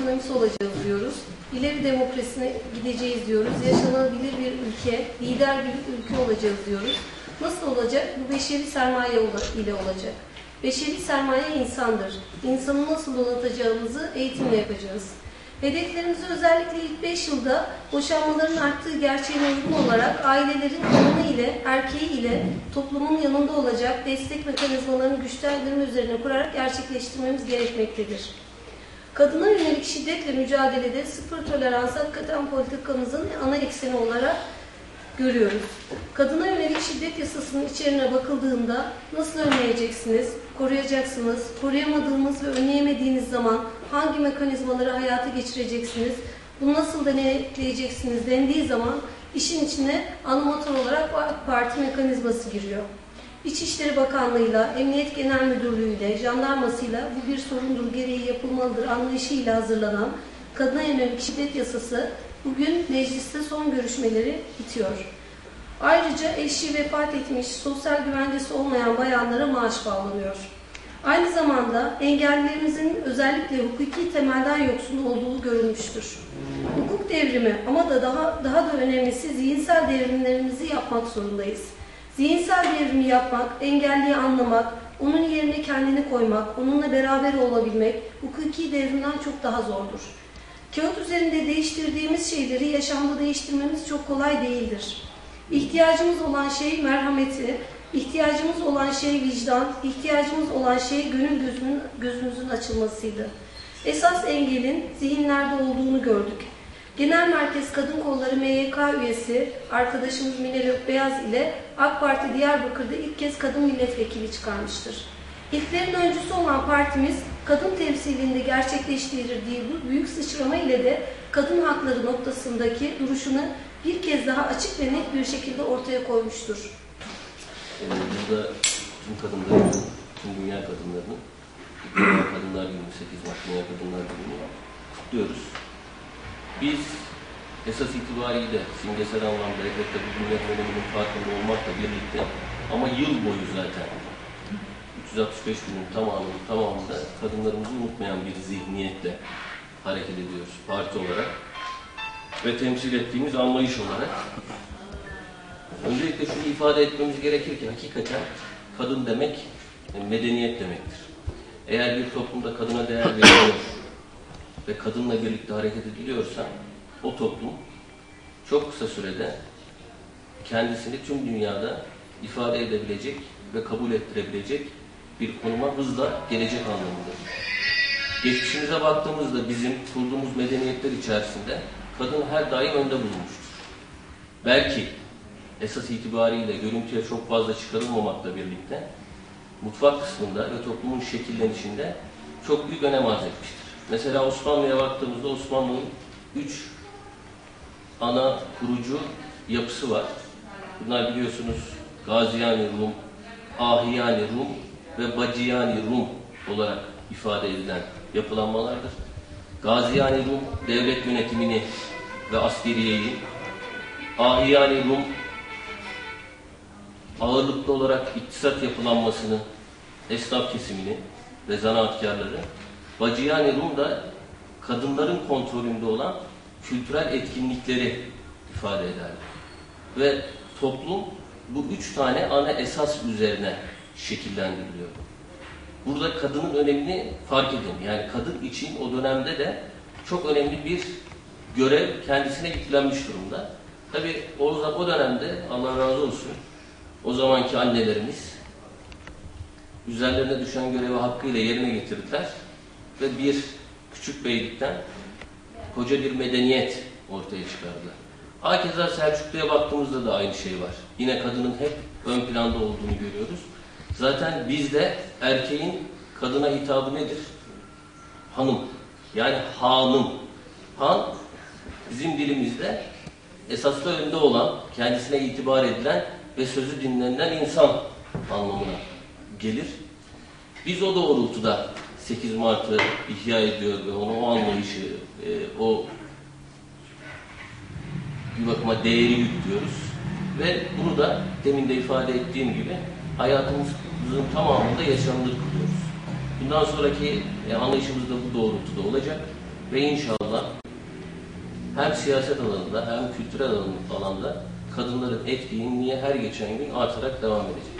ekonomisi olacağız diyoruz. İleri demokrasine gideceğiz diyoruz. Yaşanabilir bir ülke, lider bir ülke olacağız diyoruz. Nasıl olacak? Bu beşeri sermaye ile olacak. Beşeri sermaye insandır. İnsanı nasıl donatacağımızı eğitimle yapacağız. Hedeflerimizi özellikle ilk 5 yılda boşanmaların arttığı gerçeğine uygun olarak ailelerin kadını ile erkeği ile toplumun yanında olacak destek mekanizmalarını güçlendirme üzerine kurarak gerçekleştirmemiz gerekmektedir. Kadına yönelik şiddetle mücadelede sıfır tolerans hakikaten politikamızın ana ekseni olarak görüyoruz. Kadına yönelik şiddet yasasının içeriğine bakıldığında nasıl önleyeceksiniz, koruyacaksınız, koruyamadığınız ve önleyemediğiniz zaman hangi mekanizmaları hayata geçireceksiniz, bunu nasıl denetleyeceksiniz dendiği zaman işin içine anomotor olarak parti mekanizması giriyor. İçişleri Bakanlığı'yla, Emniyet Genel Müdürlüğü'yle, jandarmasıyla bu bir sorundur, gereği yapılmalıdır anlayışıyla hazırlanan kadına yönelik şiddet yasası bugün mecliste son görüşmeleri bitiyor. Ayrıca eşi vefat etmiş, sosyal güvencesi olmayan bayanlara maaş bağlanıyor. Aynı zamanda engellerimizin özellikle hukuki temelden yoksun olduğu görülmüştür. Hukuk devrimi ama da daha daha da önemlisi zihinsel devrimlerimizi yapmak zorundayız. Zihinsel devrimi yapmak, engelliyi anlamak, onun yerine kendini koymak, onunla beraber olabilmek hukuki devrimden çok daha zordur. Kağıt üzerinde değiştirdiğimiz şeyleri yaşamda değiştirmemiz çok kolay değildir. İhtiyacımız olan şey merhameti, ihtiyacımız olan şey vicdan, ihtiyacımız olan şey gönül gözünün, gözümüzün açılmasıydı. Esas engelin zihinlerde olduğunu gördük. Genel Merkez Kadın Kolları MYK üyesi arkadaşımız Mine Beyaz ile AK Parti Diyarbakır'da ilk kez kadın milletvekili çıkarmıştır. İlklerin öncüsü olan partimiz kadın temsilinde gerçekleştirdiği bu büyük sıçrama ile de kadın hakları noktasındaki duruşunu bir kez daha açık ve net bir şekilde ortaya koymuştur. Burada tüm kadınların, tüm dünya kadınlarının, Kadınlar Günü, 8 Mart Dünya Kadınlar Günü'nü kutluyoruz. Biz esas itibariyle simgesel anlamda elbette bu günlerin öneminin farkında olmakla birlikte ama yıl boyu zaten 365 günün tamamı, tamamında kadınlarımızı unutmayan bir zihniyetle hareket ediyoruz parti olarak ve temsil ettiğimiz anlayış olarak. Öncelikle şunu ifade etmemiz gerekir ki hakikaten kadın demek medeniyet demektir. Eğer bir toplumda kadına değer veriliyor ve kadınla birlikte hareket ediliyorsa o toplum çok kısa sürede kendisini tüm dünyada ifade edebilecek ve kabul ettirebilecek bir konuma hızla gelecek anlamındadır. Geçmişimize baktığımızda bizim kurduğumuz medeniyetler içerisinde kadın her daim önde bulunmuştur. Belki esas itibariyle görüntüye çok fazla çıkarılmamakla birlikte mutfak kısmında ve toplumun şekillenişinde çok büyük önem arz etmiştir. Mesela Osmanlı'ya baktığımızda Osmanlı'nın üç ana kurucu yapısı var. Bunlar biliyorsunuz Gaziyani Rum, Ahiyani Rum ve Baciyani Rum olarak ifade edilen yapılanmalardır. Gaziyani Rum devlet yönetimini ve askeriyeyi, Ahiyani Rum ağırlıklı olarak iktisat yapılanmasını, esnaf kesimini ve zanaatkarları, Baciyani Rum da kadınların kontrolünde olan kültürel etkinlikleri ifade eder. Ve toplum bu üç tane ana esas üzerine şekillendiriliyor. Burada kadının önemini fark edin. Yani kadın için o dönemde de çok önemli bir görev kendisine yüklenmiş durumda. Tabi o dönemde Allah razı olsun o zamanki annelerimiz üzerlerine düşen görevi hakkıyla yerine getirdiler ve bir küçük beylikten koca bir medeniyet ortaya çıkardılar. Hakeza Selçuklu'ya baktığımızda da aynı şey var. Yine kadının hep ön planda olduğunu görüyoruz. Zaten bizde erkeğin kadına hitabı nedir? Hanım. Yani hanım. Han bizim dilimizde esaslı önde olan, kendisine itibar edilen ve sözü dinlenilen insan anlamına gelir. Biz o doğrultuda 8 Mart'ı ihya ediyor ve onu o anlayışı, e, o bir bakıma değeri yüklüyoruz. Ve bunu da demin de ifade ettiğim gibi hayatımızın tamamında yaşanılır kılıyoruz. Bundan sonraki e, anlayışımız da bu doğrultuda olacak. ve inşallah hem siyaset alanında hem kültürel alan- alanda kadınların etkinliği her geçen gün artarak devam edecek.